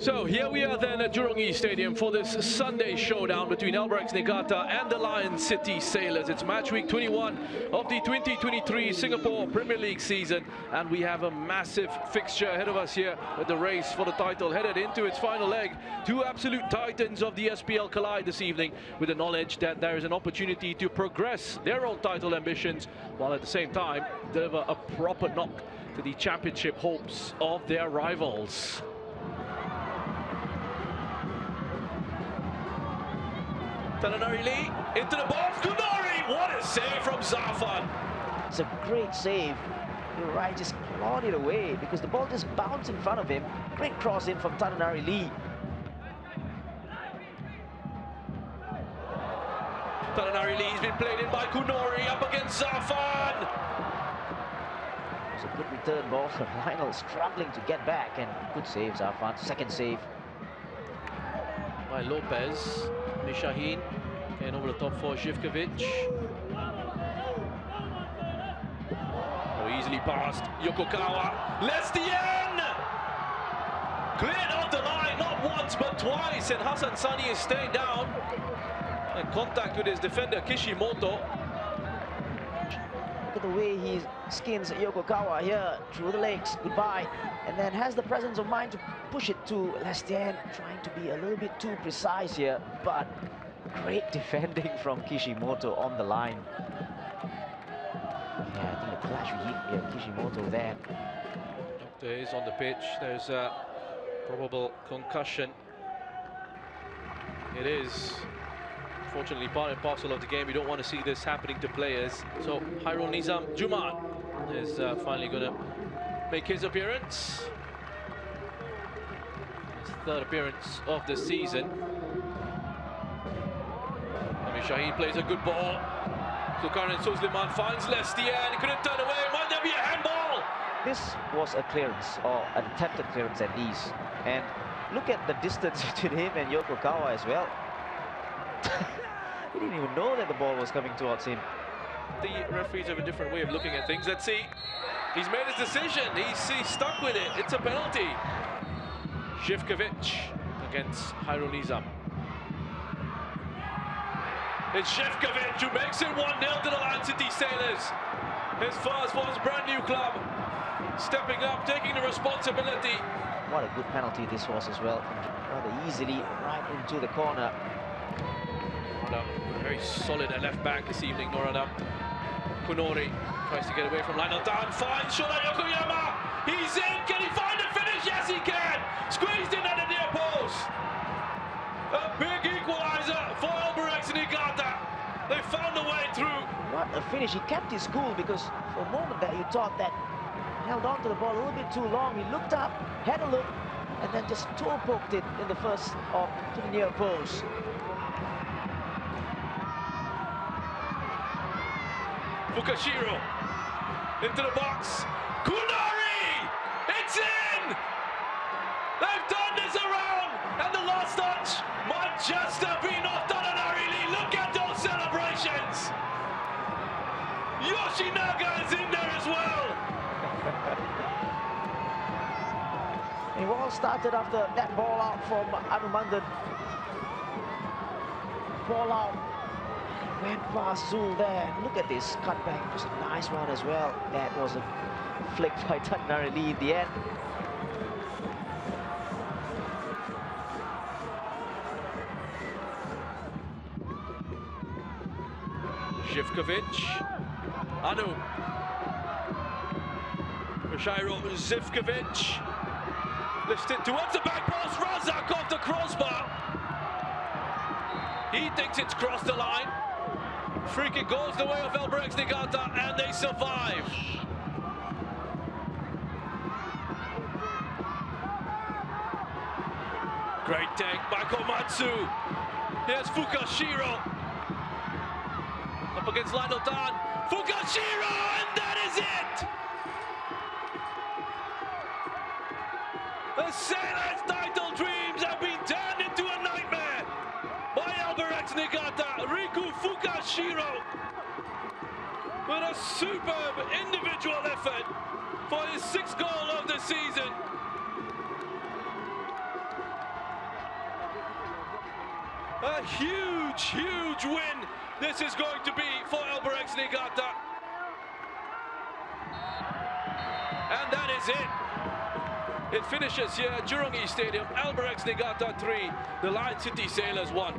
So here we are then at Jurong East Stadium for this Sunday showdown between Albirex Niigata and the Lion City Sailors. It's match week 21 of the 2023 Singapore Premier League season and we have a massive fixture ahead of us here with the race for the title headed into its final leg. Two absolute titans of the SPL collide this evening with the knowledge that there is an opportunity to progress their own title ambitions while at the same time deliver a proper knock to the championship hopes of their rivals. Tadanari Lee into the box. Kunori, what a save from Zharfan. It's a great save. You're right, just clawed it away because the ball just bounced in front of him. Great cross in from Tadanari Lee. Tadanari Lee's been played in by Kunori up against Zharfan. It's a good return ball. Lionel struggling to get back and good save Zharfan. Second save. By Lopez. Shaheen getting over the top for Zivkovic. Oh, easily passed. Yokogawa. Lestienne! Cleared off the line, not once but twice. And Hassan Sunny is staying down. And contact with his defender, Kishimoto. Look at the way he skins Yokogawa here through the legs. Goodbye. And then has the presence of mind to push it to Lestienne. Trying to be a little bit too precise here. But great defending from Kishimoto on the line. Yeah, I think the clash with yeah, Kishimoto there. Doctor is on the pitch. There's a probable concussion. It is Fortunately, part and parcel of the game. You don't want to see this happening to players. So Hairul Nizam Juman is uh, finally going to make his appearance. His third appearance of the season. Amir Shaheen plays a good ball. Zulkarnain Suzliman finds Lestienne. Couldn't turn away. Might there be a handball? This was a clearance, or an attempted clearance at least. And look at the distance between him and Yokokawa as well. he didn't even know that the ball was coming towards him. The referees have a different way of looking at things. Let's see. He's made his decision. He's, he's stuck with it. It's a penalty. Zivkovic against Hairul Nizam. It's Zivkovic who makes it 1-0 to the Lion City Sailors. His first for his brand new club. Stepping up, taking the responsibility. What a good penalty this was as well. Rather easily right into the corner. Very solid at left back this evening, Norada. Kunori tries to get away from Lionel down, finds Shodai Yokoyama. He's in. Can he find a finish? Yes, he can. Squeezed in at the near post. A big equalizer for Albirex Niigata. They found a way through. What a finish. He kept his cool because for a moment there you thought that held on to the ball a little bit too long. He looked up, had a look, and then just toe poked it in the first off to the near post. Fukashiro into the box. Kunori! It's in! They've done this around! And the last touch might just have been off Tadanari Look at those celebrations! Yoshinaga is in there as well! it all started after that ball out from Anumanthan. Ball out went past Zul there. Look at this cutback. It was a nice one as well. That was a flick by Tadanari Lee in the end. Zivkovic. Anu. Richairo Zivkovic. Lifts it towards the back post. Razak off the crossbar. He thinks it's crossed the line. Free kick goes the way of Albirex Niigata and they survive. Great take by Komatsu. Here's Fukashiro. Up against Lionel Tan. Fukashiro and that is it! The Sailors title dreams have been Niigata. Riku Fukashiro with a superb individual effort for his sixth goal of the season. A huge, huge win this is going to be for Albirex Niigata. And that is it. It finishes here at Jurong East Stadium. Albirex Niigata 3, the Lion City Sailors 1.